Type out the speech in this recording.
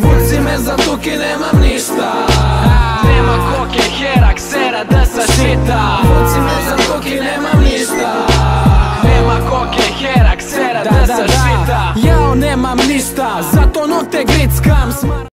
Vuci me za tuki, nemam ništa. Nema koke, herak, sera da sa šita Vuci me za tuki, nemam ništa. Nema koke, herak, sera da sa šita Jao, nemam ništa, zato nokte grickam